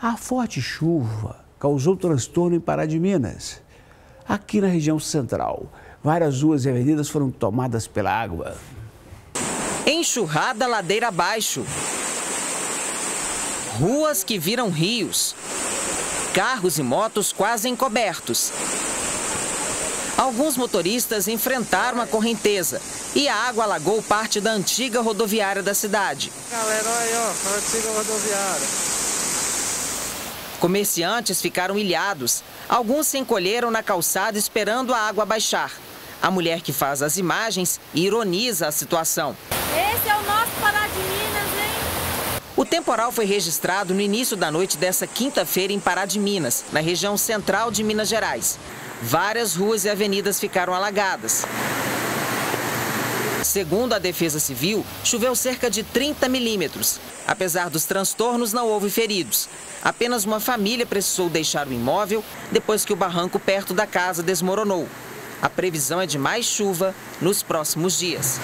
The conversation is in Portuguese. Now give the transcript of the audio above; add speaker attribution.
Speaker 1: A forte chuva causou transtorno em Pará de Minas. Aqui na região central, várias ruas e avenidas foram tomadas pela água.
Speaker 2: Enxurrada ladeira abaixo. Ruas que viram rios. Carros e motos quase encobertos. Alguns motoristas enfrentaram a correnteza e a água alagou parte da antiga rodoviária da cidade.
Speaker 3: Galera, olha aí, ó, a antiga rodoviária.
Speaker 2: Comerciantes ficaram ilhados. Alguns se encolheram na calçada esperando a água baixar. A mulher que faz as imagens ironiza a situação.
Speaker 4: Esse é o nosso Pará de Minas, hein?
Speaker 2: O temporal foi registrado no início da noite dessa quinta-feira em Pará de Minas, na região central de Minas Gerais. Várias ruas e avenidas ficaram alagadas. Segundo a Defesa Civil, choveu cerca de 30 milímetros. Apesar dos transtornos, não houve feridos. Apenas uma família precisou deixar o imóvel depois que o barranco perto da casa desmoronou. A previsão é de mais chuva nos próximos dias.